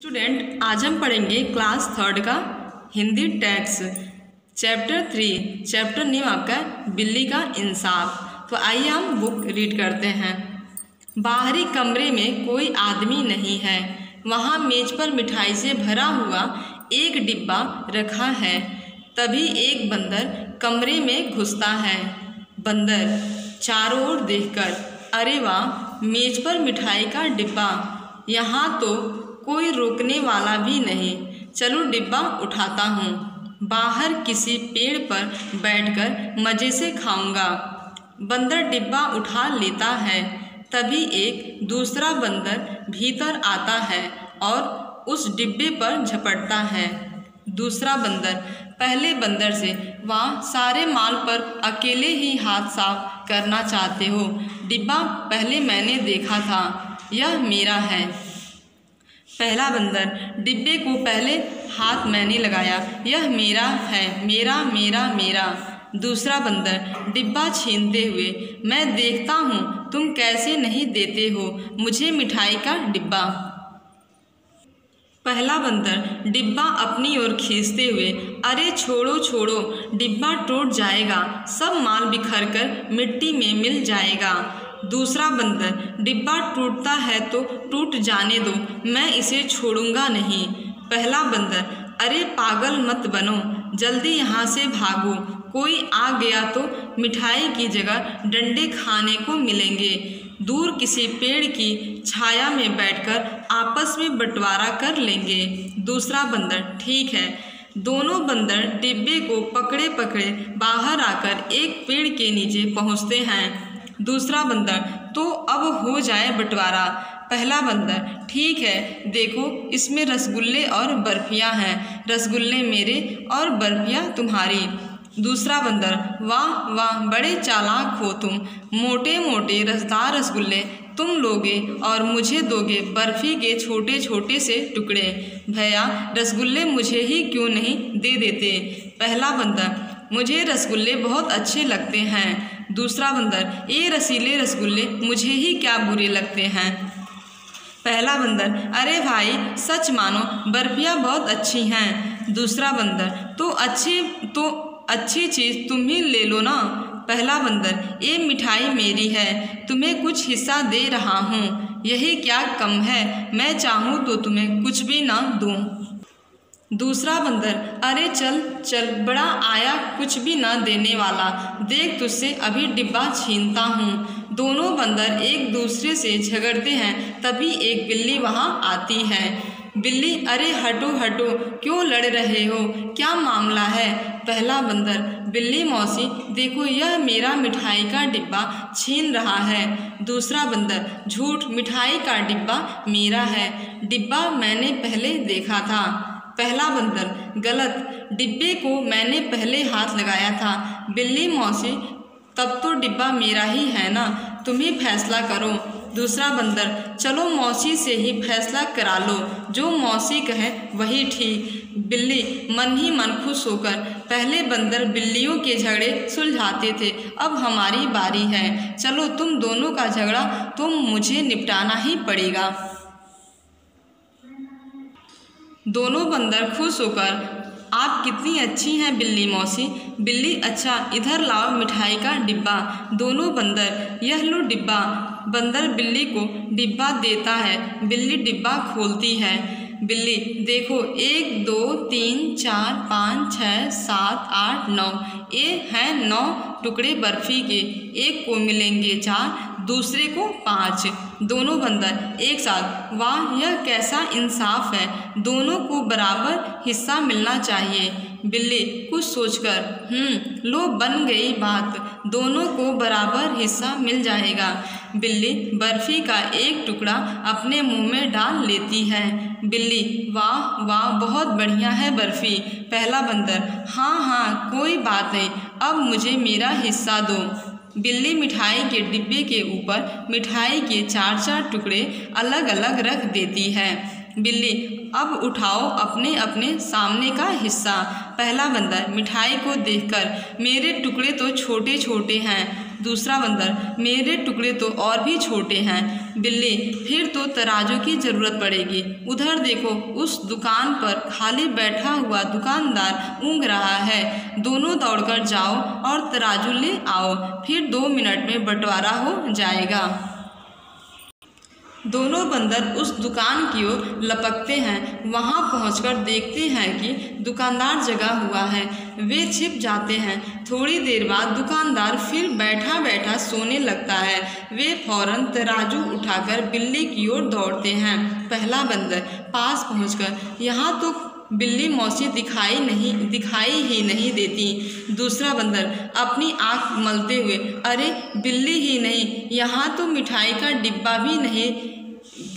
Student, आज हम पढ़ेंगे क्लास थर्ड का Hindi text. Chapter three chapter name आपका बिल्ली का इंसाफ। तो आइए हम बुक रीड करते हैं। बाहरी कमरे में कोई आदमी नहीं है। वहाँ मेज पर मिठाई से भरा हुआ एक डिब्बा रखा है। तभी एक बंदर कमरे में घुसता है। बंदर, चारों ओर देखकर, अरे वाह, मेज पर मिठाई का डिब्बा। यहाँ तो कोई रोकने वाला भी नहीं। चलो डिब्बा उठाता हूँ। बाहर किसी पेड़ पर बैठकर मज़े से खाऊँगा। बंदर डिब्बा उठा लेता है। तभी एक दूसरा बंदर भीतर आता है और उस डिब्बे पर झपटता है। दूसरा बंदर पहले बंदर से, वहाँ, सारे माल पर अकेले ही हाथ साफ़ करना चाहते हो। डिब्बा पहले मैंने देखा था। यह मेरा है। पहला बंदर, डिब्बे को पहले हाथ मैंने लगाया। यह मेरा है, मेरा मेरा मेरा। दूसरा बंदर, डिब्बा छीनते हुए, मैं देखता हूँ, तुम कैसे नहीं देते हो मुझे मिठाई का डिब्बा। पहला बंदर, डिब्बा अपनी ओर खींचते हुए, अरे छोड़ो छोड़ो, डिब्बा टूट जाएगा, सब माल बिखर कर मिट्टी में मिल जाएगा। दूसरा बंदर, डिब्बा टूटता है तो टूट जाने दो, मैं इसे छोड़ूँगा नहीं। पहला बंदर, अरे पागल मत बनो, जल्दी यहाँ से भागो, कोई आ गया तो मिठाई की जगह डंडे खाने को मिलेंगे। दूर किसी पेड़ की छाया में बैठकर आपस में बंटवारा कर लेंगे। दूसरा बंदर, ठीक है। दोनों बंदर डिब्बे को पकड़े पकड़े बाहर आकर एक पेड़ के नीचे पहुँचते हैं। दूसरा बंदर। तो अब हो जाए बंटवारा। पहला बंदर। ठीक है, देखो इसमें रसगुल्ले और बर्फियाँ हैं। रसगुल्ले मेरे और बर्फियाँ तुम्हारी। दूसरा बंदर। वाह वाह, बड़े चालाक हो तुम। मोटे मोटे रसदार रसगुल्ले तुम लोगे और मुझे दोगे बर्फ़ी के छोटे छोटे से टुकड़े। भैया, रसगुल्ले मुझे ही क्यों नहीं दे देते? पहला बंदर। मुझे रसगुल्ले बहुत अच्छे लगते हैं। दूसरा बंदर ये रसीले रसगुल्ले, मुझे ही क्या बुरे लगते हैं? पहला बंदर, अरे भाई, सच मानो, बर्फियाँ बहुत अच्छी हैं। दूसरा बंदर तो अच्छी तो अच्छी चीज़ तुम ही ले लो ना? पहला बंदर ये मिठाई मेरी है, तुम्हें कुछ हिस्सा दे रहा हूँ, यही क्या कम है? मैं चाहूँ तो तुम्हें कुछ भी ना दूँ। दूसरा बंदर, अरे चल चल, बड़ा आया कुछ भी ना देने वाला, देख तुझसे अभी डिब्बा छीनता हूँ। दोनों बंदर एक दूसरे से झगड़ते हैं, तभी एक बिल्ली वहाँ आती है। बिल्ली, अरे हटो हटो, क्यों लड़ रहे हो? क्या मामला है? पहला बंदर, बिल्ली मौसी, देखो यह मेरा मिठाई का डिब्बा छीन रहा है। दूसरा बंदर, झूठ, मिठाई का डिब्बा मेरा है, डिब्बा मैंने पहले देखा था। पहला बंदर गलत। डिब्बे को मैंने पहले हाथ लगाया था। बिल्ली मौसी, तब तो डिब्बा मेरा ही है ना? तुम ही फैसला करो। दूसरा बंदर, चलो मौसी से ही फैसला करा लो। जो मौसी कहे, वही ठीक। बिल्ली, मन ही मन खुश होकर। पहले बंदर बिल्लियों के झगड़े सुलझाते थे। अब हमारी बारी है। चलो तुम दोनों का झगड़ा, तुम मुझे निपटाना ही पड़ेगा। दोनों बंदर खुश होकर, आप कितनी अच्छी हैं बिल्ली मौसी, बिल्ली अच्छा इधर लाओ मिठाई का डिब्बा। दोनों बंदर, यह लो डिब्बा। बंदर बिल्ली को डिब्बा देता है, बिल्ली डिब्बा खोलती है। बिल्ली, देखो, एक, दो, तीन, चार, पाँच, छः, सात, आठ, नौ, ये हैं नौ टुकड़े बर्फ़ी के, एक को मिलेंगे चार दूसरे को पाँच। दोनों बंदर एक साथ। वाह, यह कैसा इंसाफ है। दोनों को बराबर हिस्सा मिलना चाहिए। बिल्ली, कुछ सोचकर हम्म लो बन गई बात। दोनों को बराबर हिस्सा मिल जाएगा। बिल्ली, बर्फ़ी का एक टुकड़ा अपने मुँह में डाल लेती है। बिल्ली, वाह वाह, बहुत बढ़िया है बर्फ़ी। पहला बंदर हाँ हाँ कोई बात नहीं। अब मुझे मेरा हिस्सा दो। बिल्ली मिठाई के डिब्बे के ऊपर मिठाई के चार चार टुकड़े अलग अलग रख देती है। बिल्ली, अब उठाओ अपने अपने सामने का हिस्सा। पहला बंदर मिठाई को देखकर, मेरे टुकड़े तो छोटे छोटे हैं। दूसरा बंदर, मेरे टुकड़े तो और भी छोटे हैं। बिल्ली, फिर तो तराजू की ज़रूरत पड़ेगी। उधर देखो, उस दुकान पर खाली बैठा हुआ दुकानदार ऊँग रहा है। दोनों दौड़कर जाओ और तराजू ले आओ, फिर दो मिनट में बंटवारा हो जाएगा। दोनों बंदर उस दुकान की ओर लपकते हैं। वहाँ पहुँच देखते हैं कि दुकानदार जगा हुआ है। वे छिप जाते हैं। थोड़ी देर बाद दुकानदार फिर बैठा बैठा सोने लगता है। वे फ़ौरन तराजू उठाकर बिल्ली की ओर दौड़ते हैं। पहला बंदर पास पहुँच कर यहाँ तो बिल्ली मौसी दिखाई नहीं, दिखाई ही नहीं देती। दूसरा बंदर अपनी आँख मलते हुए, अरे, बिल्ली ही नहीं, यहाँ तो मिठाई का डिब्बा भी नहीं,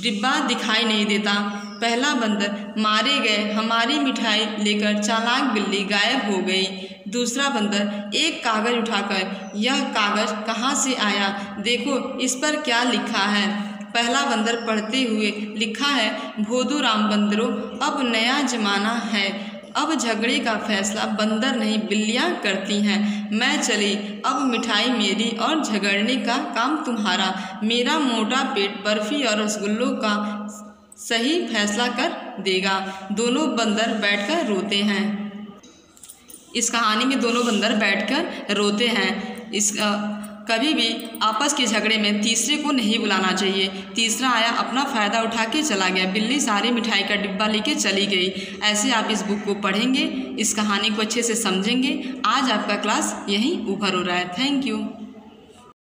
डिब्बा दिखाई नहीं देता। पहला बंदर, मारे गए, हमारी मिठाई लेकर चालाक बिल्ली गायब हो गई। दूसरा बंदर, एक कागज़ उठाकर, यह कागज़ कहाँ से आया? देखो, इस पर क्या लिखा है? पहला बंदर पढ़ते हुए लिखा है, भोदू राम बंदरों अब नया जमाना है। अब झगड़े का फैसला बंदर नहीं, बिल्लियाँ करती हैं। मैं चली, अब मिठाई मेरी और झगड़ने का काम तुम्हारा। मेरा मोटा पेट बर्फ़ी और रसगुल्लों का सही फैसला कर देगा। दोनों बंदर बैठकर रोते हैं। इस कहानी में दोनों बंदर बैठकर रोते हैं। इस कभी भी आपस के झगड़े में तीसरे को नहीं बुलाना चाहिए। तीसरा आया, अपना फ़ायदा उठा के चला गया। बिल्ली सारी मिठाई का डिब्बा लेके चली गई। ऐसे आप इस बुक को पढ़ेंगे, इस कहानी को अच्छे से समझेंगे। आज आपका क्लास यहीं उभर हो रहा है। Thank you.